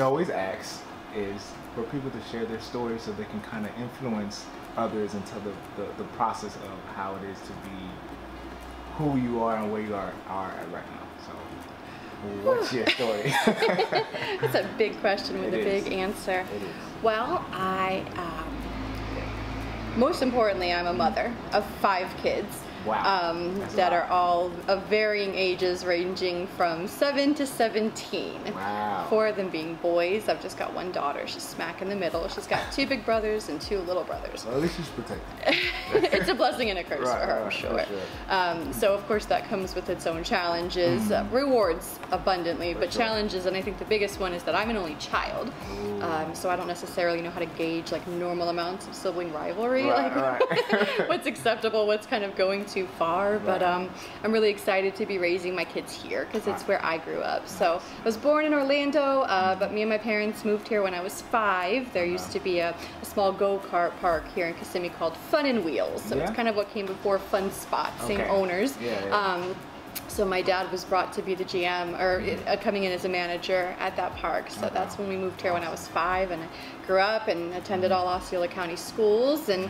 I always ask is for people to share their stories so they can kind of influence others into the, the, the process of how it is to be who you are and where you are, are at right now. So, what's your story? That's a big question with It a is. big answer. It is. Well, I, um, most importantly, I'm a mother of five kids. Wow. Um, that are all of varying ages, ranging from 7 to 17. Wow. Four of them being boys. I've just got one daughter. She's smack in the middle. She's got two big brothers and two little brothers. Well, at least she's protected. it's a blessing and a curse Right, for her, right, I'm sure. sure. Um, so of course that comes with its own challenges, uh, rewards abundantly, For but sure. challenges, and I think the biggest one is that I'm an only child, um, so I don't necessarily know how to gauge like normal amounts of sibling rivalry, Right, like what's acceptable, what's kind of going too far. But um, I'm really excited to be raising my kids here because it's where I grew up. So I was born in Orlando, uh, but me and my parents moved here when I was five. There used to be a, a small go kart park here in Kissimmee called Fun and Wheels. So Yeah. it's kind of what came before Fun Spot, same Okay. owners. Yeah, yeah. Um, so my dad was brought to be the GM or uh, coming in as a manager at that park. So Okay. that's when we moved here when I was five, and I grew up and attended all Osceola County schools and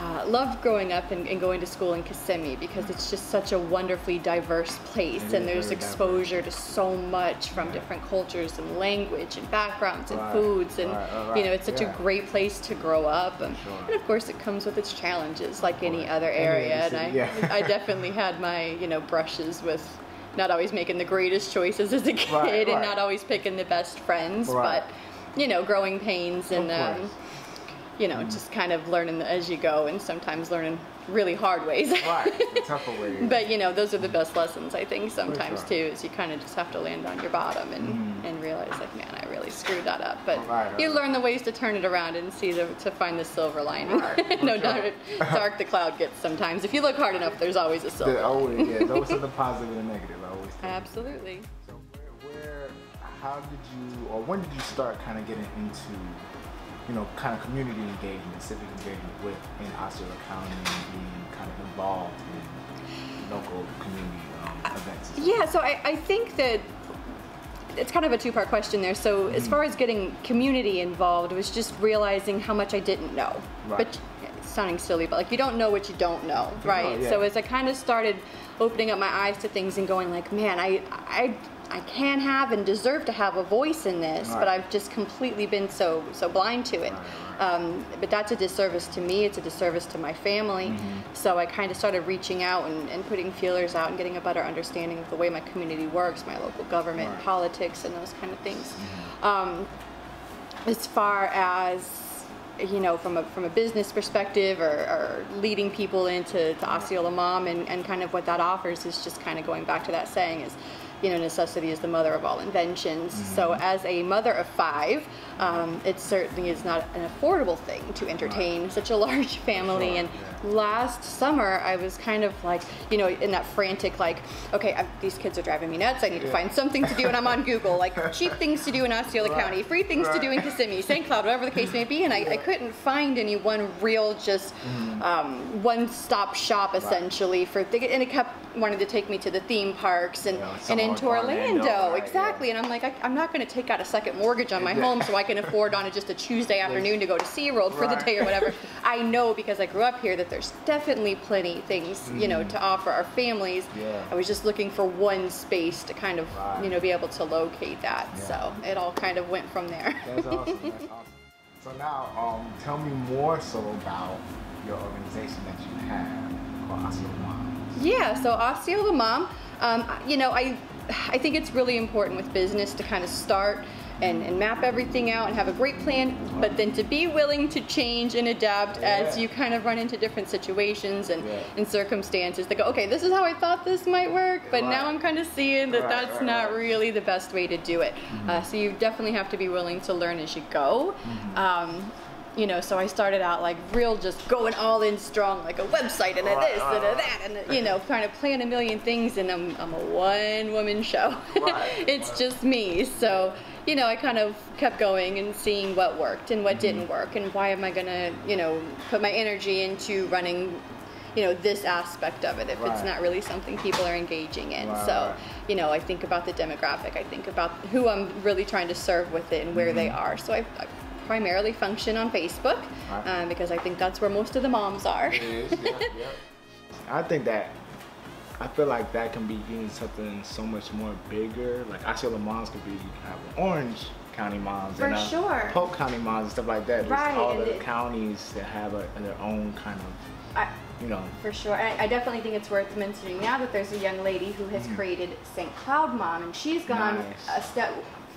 uh, loved growing up and, and going to school in Kissimmee because it's just such a wonderfully diverse place, and there's exposure to so much from different cultures and language and backgrounds and foods, and you know it's such a great place to grow up, and, and of course it comes with its challenges like any other area, and I. I definitely had my you know brushes with not always making the greatest choices as a kid Right, and not always picking the best friends Right. but you know growing pains and um, you know just kind of learning as you go and sometimes learning really hard ways right. Tougher way. but you know those are the best lessons i think sometimes sure. too is you kind of just have to land on your bottom and, Mhm. and realize like man i really screwed that up but Right, you right. learn the ways to turn it around and see the to find the silver lining Right, no sure. dark the cloud gets sometimes if you look hard enough there's always a silver The, always, yeah, there's always something positive and negative. I always think. absolutely So where, where, how did you, or when did you start kind of getting into, you know, kind of community engagement, civic engagement within Osceola County and being kind of involved in local community um, events? Yeah, so I, I think that it's kind of a two part question there. So, as mm-hmm. far as getting community involved, it was just realizing how much I didn't know. Right. But it's sounding silly, but like you don't know what you don't know, right? yeah. So, as I kind of started opening up my eyes to things and going, like, man, I, I, I can have and deserve to have a voice in this, but I've just completely been so so blind to it. Right, right. Um, but that's a disservice to me. It's a disservice to my family. Mm-hmm. So I kind of started reaching out and, and putting feelers out and getting a better understanding of the way my community works, my local government, Right. Mm-hmm. politics, and those kind of things. Um, as far as you know, from a from a business perspective, or, or leading people into to Osceola Mom, and, and kind of what that offers is just kind of going back to that saying is, you know, necessity is the mother of all inventions. Mm-hmm. So as a mother of five, um, it certainly is not an affordable thing to entertain such a large family. Sure, and yeah. last summer, I was kind of like, you know, in that frantic like, okay, i these kids are driving me nuts. I need to find something to do, and I'm on Google, like cheap things to do in Osceola Right, County, free things to do in. Kissimmee, St. Cloud, whatever the case may be, and I, I couldn't find any one real just um, one-stop shop essentially for and it kept wanting to take me to the theme parks and, Yeah, and into Orlando, Orlando, right, exactly. yeah. And I'm like, I, I'm not going to take out a second mortgage on my home so I can afford on a, just a Tuesday afternoon to go to SeaWorld for the day or whatever. I know because I grew up here that there's definitely plenty things you know to offer our families. Mm-hmm. Yeah. I was just looking for one space to kind of Right. you know be able to locate that. Yeah. So it all kind of went from there. That's awesome. That's awesome. So now, um, tell me more so about your organization that you have called Osceola Moms. Yeah, so Osceola Mom, um, you know, I, I think it's really important with business to kind of start and, and map everything out and have a great plan, but then to be willing to change and adapt as you kind of run into different situations and, Yeah. and circumstances. They go, okay, this is how I thought this might work, but now I'm kind of seeing that Right, that's right, not right. really the best way to do it. Uh, so you definitely have to be willing to learn as you go. Mm-hmm. Um, you know, so I started out like real, just going all in strong, like a website and a Right, this right, and a that, and a, you know, trying to plan a million things, and I'm, I'm a one woman show. Right, it's right. just me. So, you know, I kind of kept going and seeing what worked and what Mm-hmm. didn't work, and why am I gonna, you know, put my energy into running. You know this aspect of it if it's not really something people are engaging in. Right, so, right. you know, I think about the demographic. I think about who I'm really trying to serve with it and where they are. So I, I primarily function on Facebook Right. um, because I think that's where most of the moms are. It is, yeah, yeah. I think that I feel like that can be getting something so much more bigger. Like I feel the moms could be you can have Orange County moms For and uh, sure. Polk County moms and stuff like that. Just Right, all and the it- counties that have a, their own kind of I, you know. For sure. I, I definitely think it's worth mentioning now that there's a young lady who has created St. Cloud Mom, and she's gone. Nice. a step,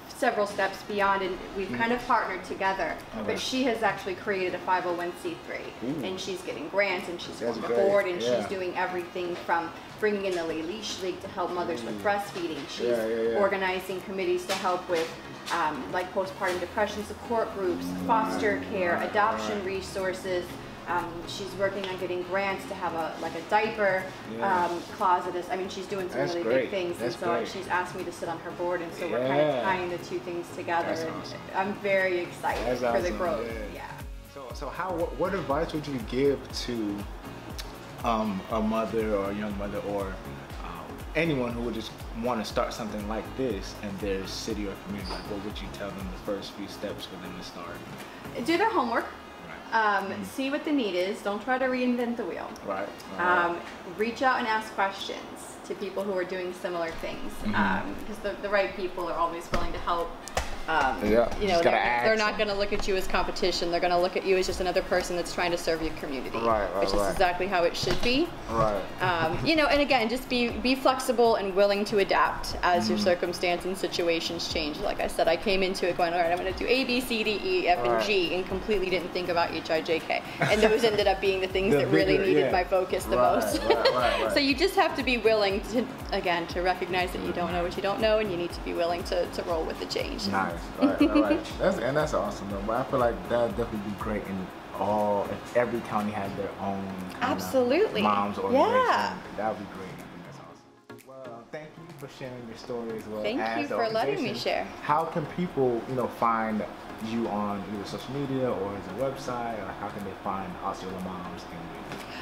several steps beyond, and we've kind of partnered together. But she has actually created a 501c3, Ooh. and she's getting grants, and she's That's on the board, and yeah. she's doing everything from bringing in the La Leche League to help mothers with breastfeeding. She's Mm. Yeah, yeah, organizing committees to help with. Um, like postpartum depression support groups, foster care, adoption resources, um, she's working on getting grants to have a like a diaper Yeah. um, closet. Is I mean, she's doing some That's really great. big things, That's and so great. she's asked me to sit on her board, and so we're kind of tying the two things together. That's awesome. I'm very excited That's for the growth. yeah. Yeah. So, so how? What, what advice would you give to um, a mother or a young mother or um, anyone who would just want to start something like this in their city or community? Like, what would you tell them the first few steps for them to start? Do their homework. Um, See what the need is. Don't try to reinvent the wheel. Right. right. Um, reach out and ask questions to people who are doing similar things Mm-hmm. because the, the right people are always willing to help. Um, Yeah, you know, they're, they're not going to look at you as competition. They're going to look at you as just another person that's trying to serve your community, Right, right, which is right. exactly how it should be. right. Um, you know, and again, just be be flexible and willing to adapt as Mm-hmm. your circumstance and situations change. Like I said, I came into it going, all right, I'm going to do A, B, C, D, E, F, and. G, and completely didn't think about H, I, J, K. And those ended up being the things The that really bigger- needed yeah. my focus the Right, most. right, right, right. so you just have to be willing to, again, to recognize that you don't know what you don't know, and you need to be willing to, to roll with the change. Nice. Right, right. That's and that's awesome though. But I feel like that would definitely be great in all if every county had their own Absolutely. moms or Yeah. That would be great. I think that's awesome. Well, thank you for sharing your story as well. Thank as you for letting me share. How can people, you know, find you on either social media or as a website, or how can they find Osceola Moms?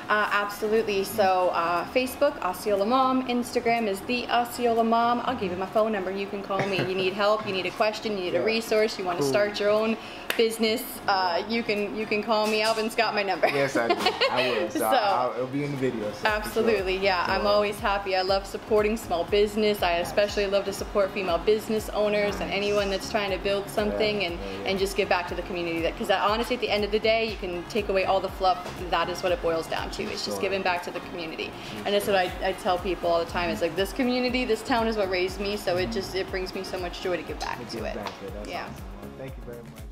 Uh, absolutely. So uh, Facebook, Osceola Mom. Instagram is the Osceola Mom. I'll give you my phone number. You can call me. You need help. You need a question. You need Yeah. a resource. You want to Cool. start your own business. Uh, you can you can call me. Alvin's got my number. Yes, I, do. I will. So, So- I'll, it'll be in the video. so for sure. Absolutely, yeah. I'm always happy. I love supporting small business. I especially love to support female business owners and anyone that's trying to build something and, yeah, yeah. And just give back to the community. Because honestly, at the end of the day, you can take away all the fluff. That is what it boils down to. It's just giving back to the community. And that's what I, I tell people all the time. It's like this community, this town is what raised me. So it just it brings me so much joy to give back to it. That's Yeah. awesome. Well, thank you very much.